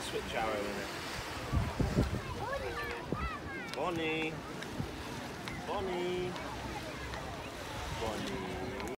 the switch arrow in it. Bonnie! Bonnie! Bonnie!